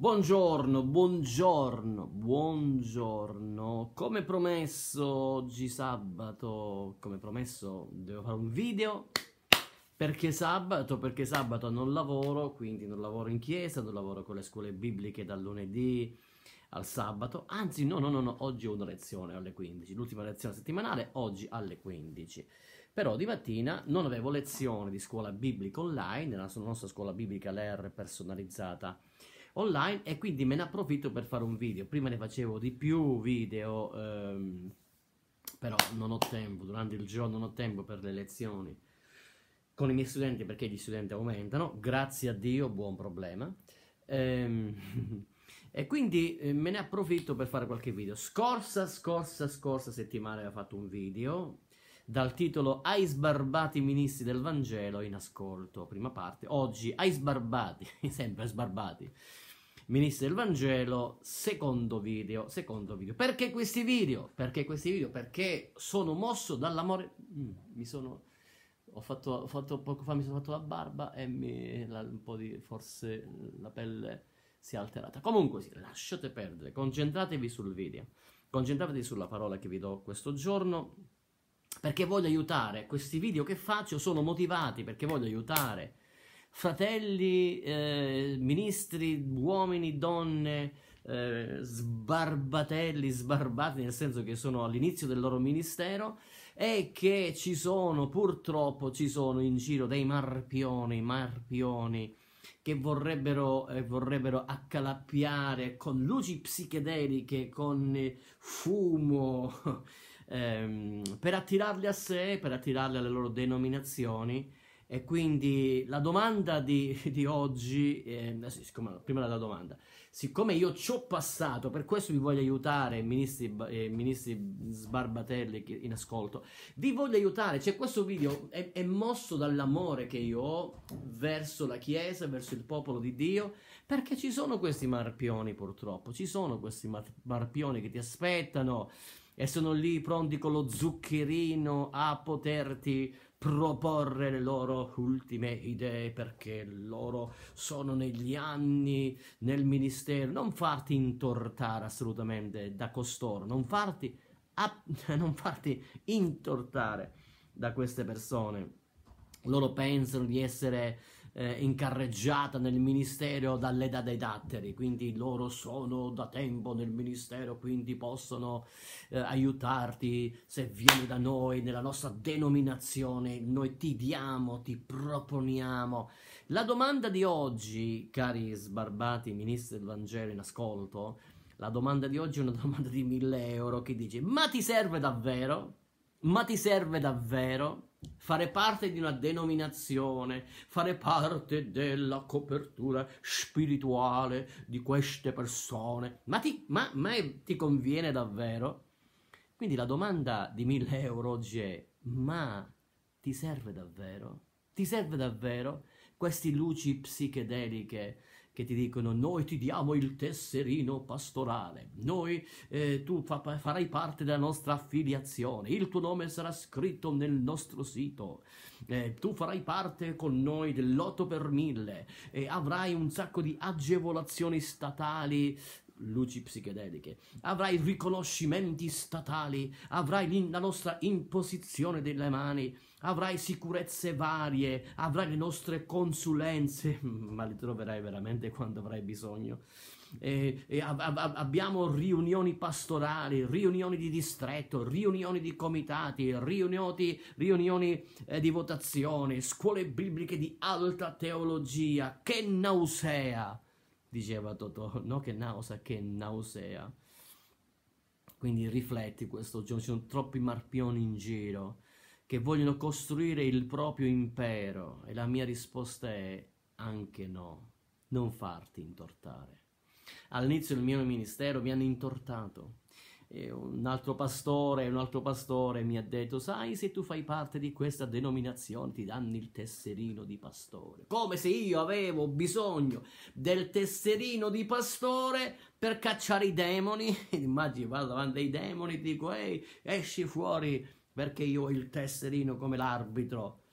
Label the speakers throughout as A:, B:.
A: Buongiorno, buongiorno, buongiorno. Come promesso oggi sabato, come promesso devo fare un video. Perché sabato? Perché sabato non lavoro, quindi non lavoro in chiesa, non lavoro con le scuole bibliche dal lunedì al sabato. Anzi, no, no, no, no oggi ho una lezione alle 15, l'ultima lezione settimanale, oggi alle 15. Però di mattina non avevo lezione di scuola biblica online, nella nostra scuola biblica LR personalizzata online e quindi me ne approfitto per fare un video. Prima ne facevo di più video, ehm, però non ho tempo, durante il giorno non ho tempo per le lezioni con i miei studenti perché gli studenti aumentano, grazie a Dio, buon problema. Ehm, e quindi eh, me ne approfitto per fare qualche video. Scorsa, scorsa, scorsa settimana avevo fatto un video dal titolo Ai sbarbati ministri del Vangelo in ascolto, prima parte. Oggi ai sbarbati, sempre sbarbati, ministri del Vangelo, secondo video, secondo video. Perché questi video? Perché questi video? Perché sono mosso dall'amore... Mm, mi sono... Ho fatto, ho fatto, poco fa mi sono fatto la barba e mi, la, un po' di... forse la pelle si è alterata. Comunque sì, lasciate perdere, concentratevi sul video. Concentratevi sulla parola che vi do questo giorno perché voglio aiutare. Questi video che faccio sono motivati perché voglio aiutare fratelli, eh, ministri, uomini, donne, eh, sbarbatelli, sbarbati, nel senso che sono all'inizio del loro ministero e che ci sono, purtroppo, ci sono in giro dei marpioni, marpioni che vorrebbero, eh, vorrebbero accalappiare con luci psichedeliche, con fumo, ehm, per attirarli a sé, per attirarli alle loro denominazioni. E quindi la domanda di, di oggi, eh, siccome, prima della domanda, siccome io ci ho passato, per questo vi voglio aiutare, ministri, eh, ministri sbarbatelli in ascolto, vi voglio aiutare, cioè questo video è, è mosso dall'amore che io ho verso la Chiesa, verso il popolo di Dio, perché ci sono questi marpioni purtroppo, ci sono questi mar- marpioni che ti aspettano, e sono lì pronti con lo zuccherino a poterti proporre le loro ultime idee perché loro sono negli anni nel ministero. Non farti intortare assolutamente da costoro, non farti, non farti intortare da queste persone. Loro pensano di essere eh, in carreggiata nel ministero dall'età dei datteri, quindi loro sono da tempo nel ministero, quindi possono eh, aiutarti se vieni da noi, nella nostra denominazione, noi ti diamo, ti proponiamo. La domanda di oggi, cari sbarbati ministri del Vangelo in ascolto, la domanda di oggi è una domanda di mille euro che dice, ma ti serve davvero? Ma ti serve davvero? Fare parte di una denominazione, fare parte della copertura spirituale di queste persone. Ma ti, ma, ma ti conviene davvero? Quindi la domanda di 1000 euro oggi è, ma ti serve davvero? Ti serve davvero? Queste luci psichedeliche che ti dicono noi ti diamo il tesserino pastorale, noi, eh, tu fa, farai parte della nostra affiliazione, il tuo nome sarà scritto nel nostro sito, eh, tu farai parte con noi dell'8 per 1000 e avrai un sacco di agevolazioni statali luci psichedeliche, avrai riconoscimenti statali, avrai la nostra imposizione delle mani, avrai sicurezze varie, avrai le nostre consulenze, ma le troverai veramente quando avrai bisogno. E, e ab- ab- abbiamo riunioni pastorali, riunioni di distretto, riunioni di comitati, riunioni, riunioni eh, di votazione, scuole bibliche di alta teologia. Che nausea! Diceva Totò, no che nausea, che nausea. Quindi rifletti questo giorno, ci sono troppi marpioni in giro che vogliono costruire il proprio impero e la mia risposta è anche no, non farti intortare. All'inizio del mio ministero mi hanno intortato un altro pastore, un altro pastore mi ha detto, sai, se tu fai parte di questa denominazione ti danno il tesserino di pastore. Come se io avevo bisogno del tesserino di pastore per cacciare i demoni. Immagini, vado davanti ai demoni e dico, ehi, esci fuori perché io ho il tesserino come l'arbitro.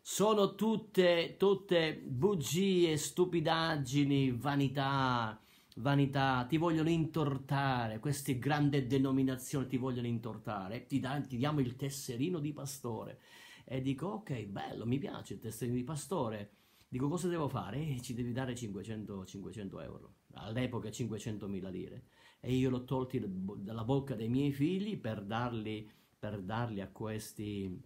A: Sono tutte, tutte bugie, stupidaggini, vanità vanità, ti vogliono intortare, queste grandi denominazioni ti vogliono intortare, ti, da, ti diamo il tesserino di pastore. E dico, ok, bello, mi piace il tesserino di pastore. Dico, cosa devo fare? Eh, ci devi dare 500, 500 euro. All'epoca 500 mila lire. E io l'ho tolti dalla bocca dei miei figli per darli, per darli a questi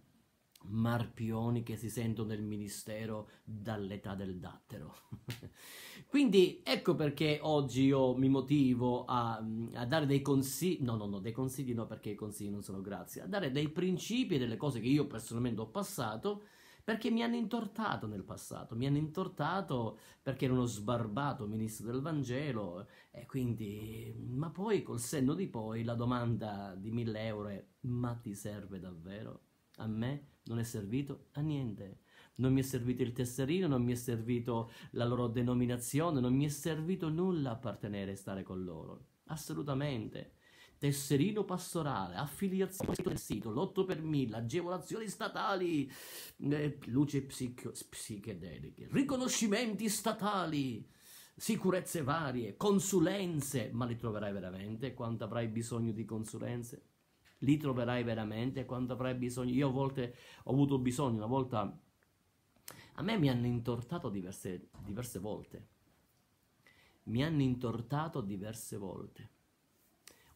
A: marpioni che si sentono nel ministero dall'età del dattero. Quindi ecco perché oggi io mi motivo a, a, dare dei consigli, no no no, dei consigli no perché i consigli non sono grazie, a dare dei principi e delle cose che io personalmente ho passato perché mi hanno intortato nel passato, mi hanno intortato perché ero uno sbarbato ministro del Vangelo e quindi, ma poi col senno di poi la domanda di mille euro è ma ti serve davvero? A me non è servito a niente. Non mi è servito il tesserino, non mi è servito la loro denominazione, non mi è servito nulla appartenere e stare con loro. Assolutamente. Tesserino pastorale, affiliazione del sito, lotto per mille, agevolazioni statali, eh, luce psico- psichedeliche, riconoscimenti statali, sicurezze varie, consulenze, ma li troverai veramente quando avrai bisogno di consulenze? Li troverai veramente quando avrai bisogno. Io a volte ho avuto bisogno, una volta a me mi hanno intortato diverse, diverse volte. Mi hanno intortato diverse volte.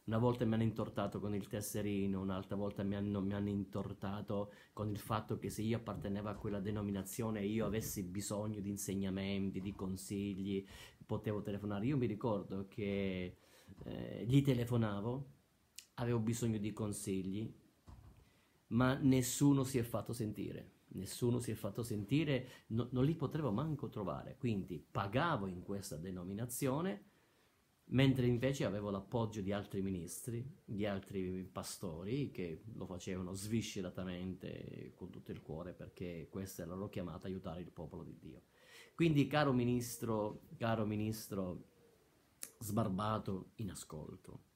A: Una volta mi hanno intortato con il tesserino, un'altra volta mi hanno, mi hanno, intortato con il fatto che se io appartenevo a quella denominazione e io avessi bisogno di insegnamenti, di consigli, potevo telefonare. Io mi ricordo che eh, gli telefonavo avevo bisogno di consigli, ma nessuno si è fatto sentire. Nessuno si è fatto sentire, no, non li potevo manco trovare. Quindi pagavo in questa denominazione, mentre invece avevo l'appoggio di altri ministri, di altri pastori che lo facevano svisceratamente con tutto il cuore perché questa è la loro chiamata, aiutare il popolo di Dio. Quindi, caro ministro, caro ministro sbarbato in ascolto,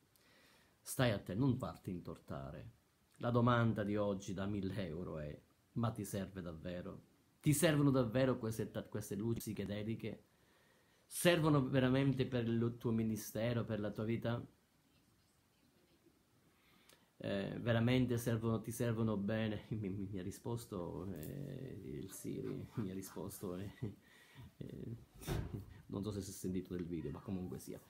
A: Stai a te, non farti intortare. La domanda di oggi da 1000 euro è: ma ti serve davvero? Ti servono davvero queste, queste luci psichedeliche? Servono veramente per il tuo ministero, per la tua vita? Eh, veramente servono, ti servono bene? Mi, mi, mi ha risposto eh, il Siri, mi ha risposto, eh, eh non so se si è sentito del video, ma comunque sia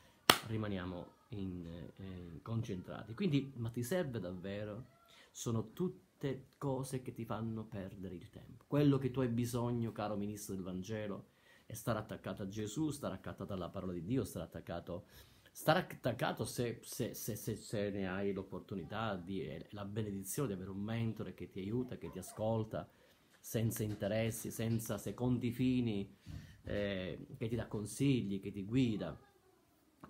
A: rimaniamo in, eh, concentrati. Quindi, ma ti serve davvero? Sono tutte cose che ti fanno perdere il tempo. Quello che tu hai bisogno, caro ministro del Vangelo, è stare attaccato a Gesù, stare attaccato alla parola di Dio, stare attaccato, stare attaccato se, se, se, se ne hai l'opportunità di, e la benedizione di avere un mentore che ti aiuta, che ti ascolta, senza interessi, senza secondi fini, eh, che ti dà consigli, che ti guida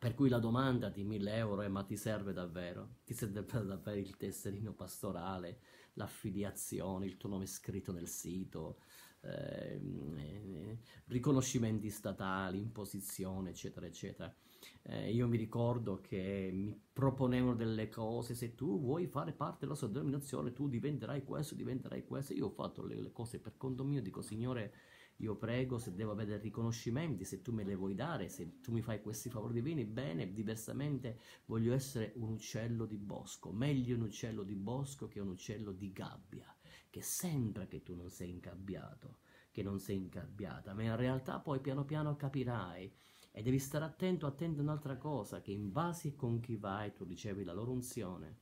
A: per cui la domanda di 1000 euro è ma ti serve davvero? Ti serve davvero il tesserino pastorale, l'affiliazione, il tuo nome scritto nel sito, eh, eh, riconoscimenti statali, imposizione, eccetera, eccetera. Eh, io mi ricordo che mi proponevano delle cose, se tu vuoi fare parte della sua denominazione, tu diventerai questo, diventerai questo. Io ho fatto le, le cose per conto mio, dico Signore, io prego se devo avere riconoscimenti, se tu me le vuoi dare, se tu mi fai questi favori divini, bene, diversamente voglio essere un uccello di bosco, meglio un uccello di bosco che un uccello di gabbia, che sembra che tu non sei incabbiato, che non sei incabbiata, ma in realtà poi piano piano capirai e devi stare attento, attento a un'altra cosa, che in base con chi vai tu ricevi la loro unzione.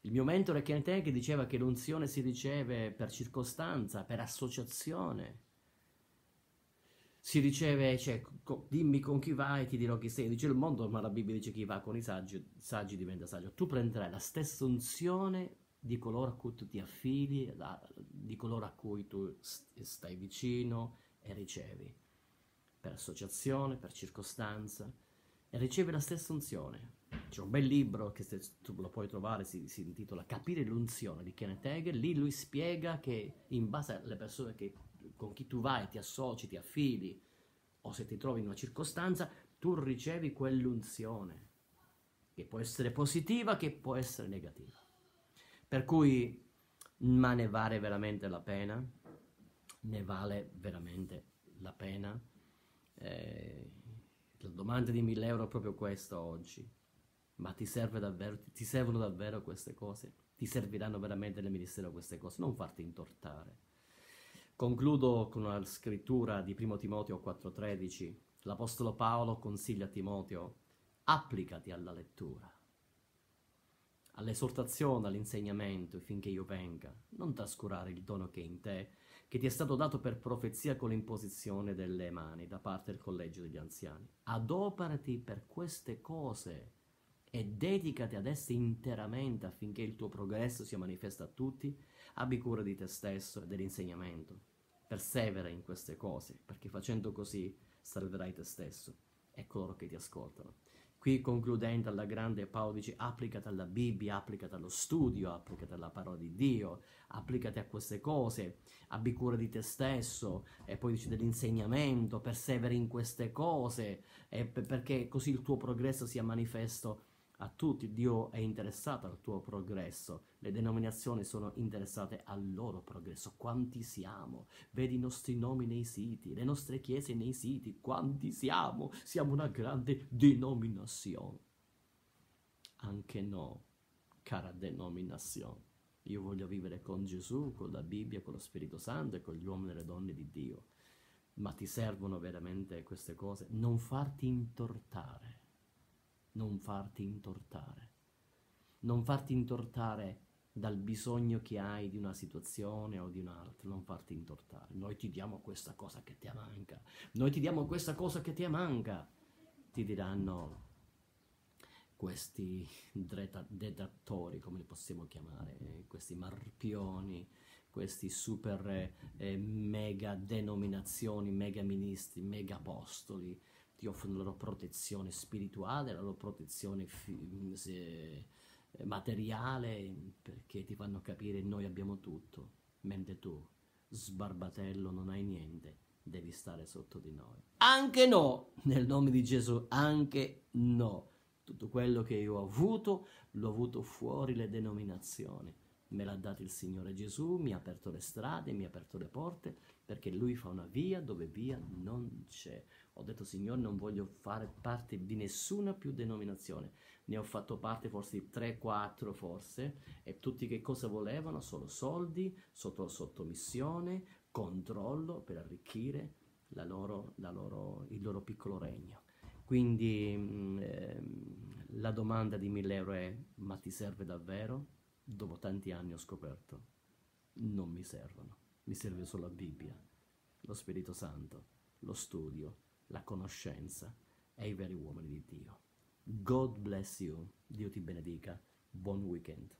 A: Il mio mentore Kenneth Hagin diceva che l'unzione si riceve per circostanza, per associazione, si riceve, cioè, co- dimmi con chi vai, ti dirò chi sei. Dice il mondo, ma la Bibbia dice chi va con i saggi, saggi diventa saggio. Tu prenderai la stessa unzione di coloro a cui tu ti affili, la, di coloro a cui tu stai vicino e ricevi. Per associazione, per circostanza, e ricevi la stessa unzione. C'è un bel libro che se tu lo puoi trovare, si, si intitola Capire l'unzione di Kenneth Hagel. Lì lui spiega che in base alle persone che con chi tu vai, ti associ, ti affidi, o se ti trovi in una circostanza, tu ricevi quell'unzione, che può essere positiva, che può essere negativa. Per cui, ma ne vale veramente la pena? Ne vale veramente la pena? Eh, La domanda di 1000 euro è proprio questa oggi. Ma ti, serve davvero, ti servono davvero queste cose? Ti serviranno veramente nel ministero queste cose? Non farti intortare. Concludo con una scrittura di 1 Timoteo 4:13. L'Apostolo Paolo consiglia a Timoteo, applicati alla lettura, all'esortazione, all'insegnamento, finché io venga. Non trascurare il dono che è in te, che ti è stato dato per profezia con l'imposizione delle mani da parte del collegio degli anziani. Adoperati per queste cose e dedicati ad esse interamente affinché il tuo progresso sia manifesto a tutti, abbi cura di te stesso e dell'insegnamento. Persevera in queste cose, perché facendo così salverai te stesso e coloro che ti ascoltano. Qui concludendo alla grande Paolo dice applicati alla Bibbia, applicati allo studio, applicati alla parola di Dio, applicati a queste cose, abbi cura di te stesso e poi dice dell'insegnamento, perseveri in queste cose perché così il tuo progresso sia manifesto a tutti, Dio è interessato al tuo progresso, le denominazioni sono interessate al loro progresso, quanti siamo, vedi i nostri nomi nei siti, le nostre chiese nei siti, quanti siamo, siamo una grande denominazione. Anche no, cara denominazione, io voglio vivere con Gesù, con la Bibbia, con lo Spirito Santo e con gli uomini e le donne di Dio, ma ti servono veramente queste cose, non farti intortare non farti intortare. Non farti intortare dal bisogno che hai di una situazione o di un'altra, non farti intortare. Noi ti diamo questa cosa che ti manca, noi ti diamo questa cosa che ti manca. Ti diranno questi detrattori, come li possiamo chiamare, questi marpioni, questi super eh, mega denominazioni, mega ministri, mega apostoli, ti offrono la loro protezione spirituale, la loro protezione se, materiale, perché ti fanno capire noi abbiamo tutto, mentre tu, sbarbatello, non hai niente, devi stare sotto di noi. Anche no, nel nome di Gesù, anche no. Tutto quello che io ho avuto, l'ho avuto fuori le denominazioni. Me l'ha dato il Signore Gesù, mi ha aperto le strade, mi ha aperto le porte, perché Lui fa una via dove via non c'è. Ho detto, Signore, non voglio fare parte di nessuna più denominazione. Ne ho fatto parte forse di 3-4 forse, e tutti che cosa volevano? Solo soldi, sotto, sottomissione, controllo per arricchire la loro, la loro, il loro piccolo regno. Quindi eh, la domanda di 1000 euro è, ma ti serve davvero? Dopo tanti anni ho scoperto, non mi servono. Mi serve solo la Bibbia, lo Spirito Santo, lo studio, la conoscenza e i veri uomini di Dio. God bless you, Dio ti benedica, buon weekend.